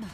うん。